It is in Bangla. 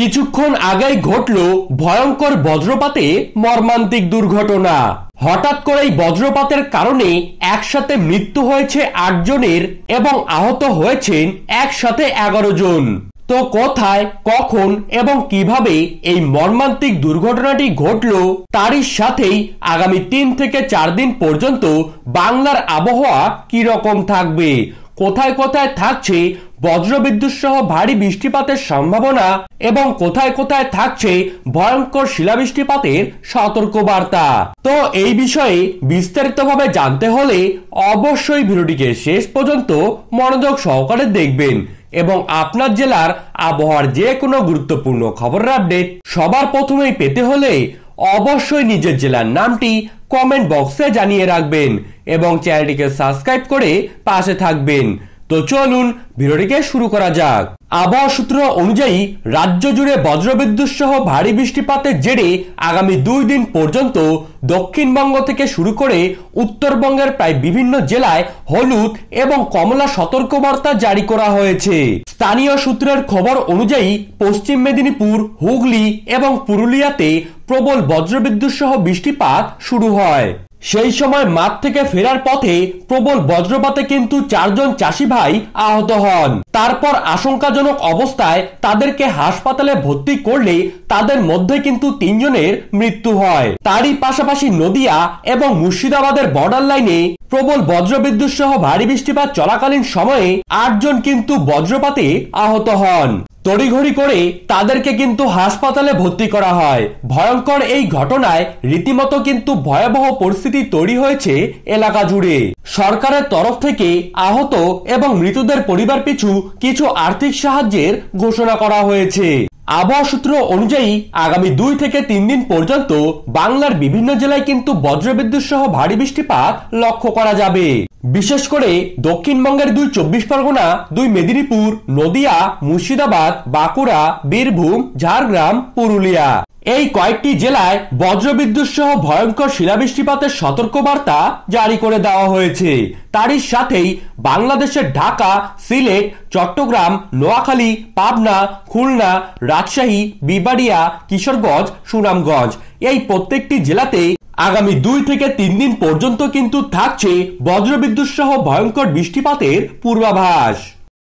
কিছুক্ষণ আগেই ঘটল ভয়ঙ্কর বজ্রপাতে মর্মান্তিক দুর্ঘটনা। হঠাৎ করেই বজ্রপাতের কারণে একসাথে মৃত্যু হয়েছে আটজনের এবং আহত হয়েছেন একসাথে এগারো জন। তো কোথায়, কখন এবং কীভাবে এই মর্মান্তিক দুর্ঘটনাটি ঘটল তারই সাথেই আগামী তিন থেকে চার দিন পর্যন্ত বাংলার আবহাওয়া কি রকম থাকবে? কোথায় কোথায় থাকছে বজ্রবিদ্যুৎ সহ ভারী বৃষ্টিপাতের সম্ভাবনা এবং কোথায় কোথায় থাকছে ভয়ঙ্কর শিলাবৃষ্টিপাতের সতর্ক বার্তা তো এই বিষয়ে বিস্তারিতভাবে জানতে হলে অবশ্যই ভিডিওটিকে শেষ পর্যন্ত মনোযোগ সহকারে দেখবেন এবং আপনার জেলার আবহাওয়ার যে কোনো গুরুত্বপূর্ণ খবরের আপডেট সবার প্রথমেই পেতে হলে অবশ্যই নিজের জেলার নামটি কমেন্ট বক্সে জানিয়ে রাখবেন এবং চ্যানেলটিকে সাবস্ক্রাইব করে পাশে থাকবেন। তো চলুন ভিডিওটিকে শুরু করা যাক। আবহাওয়া সূত্র অনুযায়ী রাজ্য জুড়ে বজ্রবিদ্যুৎ সহ ভারী বৃষ্টিপাতের জেরে আগামী দুই দিন পর্যন্ত দক্ষিণবঙ্গ থেকে শুরু করে উত্তরবঙ্গের প্রায় বিভিন্ন জেলায় হলুদ এবং কমলা সতর্কবার্তা জারি করা হয়েছে। স্থানীয় সূত্রের খবর অনুযায়ী পশ্চিম মেদিনীপুর, হুগলি এবং পুরুলিয়াতে প্রবল বজ্রবিদ্যুৎ সহ বৃষ্টিপাত শুরু হয়। সেই সময় মাঠ থেকে ফেরার পথে প্রবল বজ্রপাতে কিন্তু চারজন চাষি ভাই আহত হন। তারপর আশঙ্কাজনক অবস্থায় তাদেরকে হাসপাতালে ভর্তি করলে তাদের মধ্যে কিন্তু তিনজনের মৃত্যু হয়। তারই পাশাপাশি নদিয়া এবং মুর্শিদাবাদের বর্ডার লাইনে প্রবল বজ্রবিদ্যুৎ সহ ভারী বৃষ্টিপাত চলাকালীন সময়ে আটজন কিন্তু বজ্রপাতে আহত হন। তড়িঘড়ি করে তাদেরকে কিন্তু হাসপাতালে ভর্তি করা হয়। ভয়ঙ্কর এই ঘটনায় রীতিমতো কিন্তু ভয়াবহ পরিস্থিতি তৈরি হয়েছে এলাকা জুড়ে। সরকারের তরফ থেকে আহত এবং মৃতদের পরিবার পিছু কিছু আর্থিক সাহায্যের ঘোষণা করা হয়েছে। আবহাওয়া সূত্র অনুযায়ী আগামী দুই থেকে তিন দিন পর্যন্ত বাংলার বিভিন্ন জেলায় কিন্তু বজ্রবিদ্যুৎ সহ ভারী বৃষ্টিপাত লক্ষ্য করা যাবে। বিশেষ করে দক্ষিণবঙ্গের দুই চব্বিশ পরগনা, দুই মেদিনীপুর, নদিয়া, মুর্শিদাবাদ, বাঁকুড়া, বীরভূম, ঝাড়গ্রাম, পুরুলিয়া। এই কয়েকটি জেলায় বজ্রবিদ্যুৎ সহ ভয়ঙ্কর শিলাবৃষ্টিপাতের সতর্কবার্তা জারি করে দেওয়া হয়েছে। তারই সাথেই বাংলাদেশের ঢাকা, সিলেট, চট্টগ্রাম, নোয়াখালী, পাবনা, খুলনা, রাজশাহী, বিবাড়িয়া, কিশোরগঞ্জ, সুনামগঞ্জ এই প্রত্যেকটি জেলাতে আগামী দুই থেকে তিন দিন পর্যন্ত কিন্তু থাকছে বজ্রবিদ্যুৎ সহ ভয়ঙ্কর বৃষ্টিপাতের পূর্বাভাস।